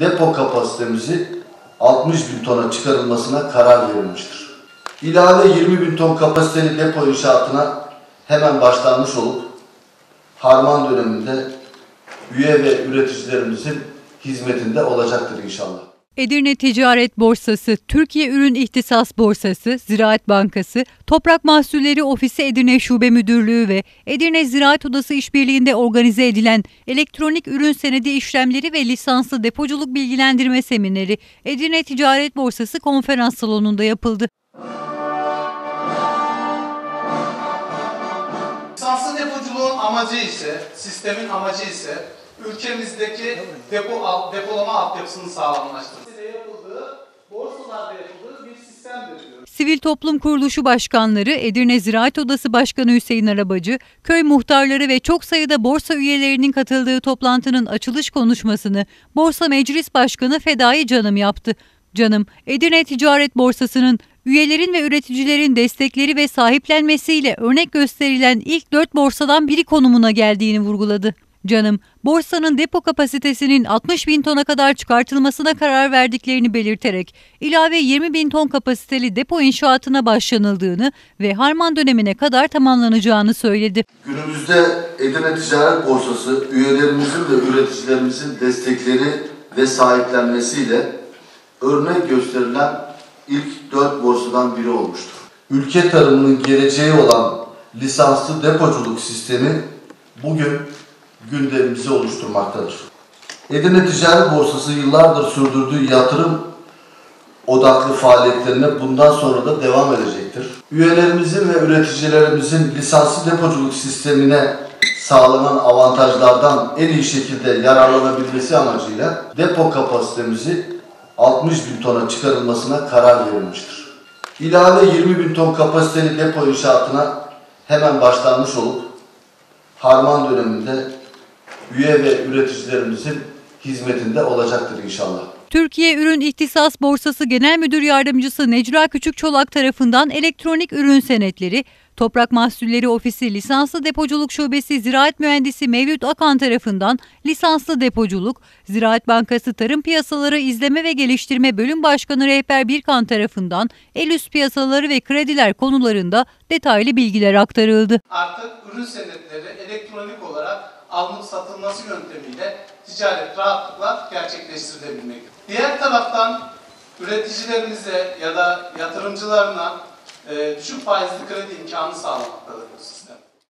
depo kapasitemizi 60 bin tona çıkarılmasına karar verilmiştir. İlave 20 bin ton kapasiteli depo inşaatına hemen başlanmış olup harman döneminde üye ve üreticilerimizin hizmetinde olacaktır inşallah. Edirne Ticaret Borsası, Türkiye Ürün İhtisas Borsası, Ziraat Bankası, Toprak Mahsulleri Ofisi Edirne Şube Müdürlüğü ve Edirne Ziraat Odası işbirliğinde organize edilen elektronik ürün senedi işlemleri ve lisanslı depoculuk bilgilendirme semineri Edirne Ticaret Borsası konferans salonunda yapıldı. Lisanslı depoculuğun amacı ise, sistemin amacı ise ülkemizdeki depo, depolama altyapısını sağlamlaştırmak. Borsalarda yapıldığı bir sistemdir diyor. Sivil Toplum Kuruluşu Başkanları Edirne Ziraat Odası Başkanı Hüseyin Arabacı, köy muhtarları ve çok sayıda borsa üyelerinin katıldığı toplantının açılış konuşmasını Borsa Meclis Başkanı Fedai Canım yaptı. Canım, Edirne Ticaret Borsası'nın üyelerin ve üreticilerin destekleri ve sahiplenmesiyle örnek gösterilen ilk dört borsadan biri konumuna geldiğini vurguladı. Canım, borsanın depo kapasitesinin 60 bin tona kadar çıkartılmasına karar verdiklerini belirterek ilave 20 bin ton kapasiteli depo inşaatına başlanıldığını ve harman dönemine kadar tamamlanacağını söyledi. Günümüzde Edirne Ticaret Borsası üyelerimizin ve üreticilerimizin destekleri ve sahiplenmesiyle örnek gösterilen ilk dört borsadan biri olmuştur. Ülke tarımının geleceği olan lisanslı depoculuk sistemi bugün gündemimizi oluşturmaktadır. Edirne Ticaret Borsası yıllardır sürdürdüğü yatırım odaklı faaliyetlerine bundan sonra da devam edecektir. Üyelerimizin ve üreticilerimizin lisanslı depoculuk sistemine sağlanan avantajlardan en iyi şekilde yararlanabilmesi amacıyla depo kapasitemizi 60 bin tona çıkarılmasına karar verilmiştir. İlave 20 bin ton kapasiteli depo inşaatına hemen başlanmış olup harman döneminde üye ve üreticilerimizin hizmetinde olacaktır inşallah. Türkiye Ürün İhtisas Borsası Genel Müdür Yardımcısı Necra Küçükçolak tarafından elektronik ürün senetleri, Toprak Mahsulleri Ofisi Lisanslı Depoculuk Şubesi Ziraat Mühendisi Mevlüt Akan tarafından lisanslı depoculuk, Ziraat Bankası Tarım Piyasaları İzleme ve Geliştirme Bölüm Başkanı Rehber Birkan tarafından el üst piyasaları ve krediler konularında detaylı bilgiler aktarıldı. Artık ürün senetleri elektronik olarak alınıp satılması yöntemiyle ticaret rahatlıkla gerçekleştirilebilmektedir. Diğer taraftan üreticilerimize ya da yatırımcılarına e, düşük faizli kredi imkanı sağlamaktadır bu sistem.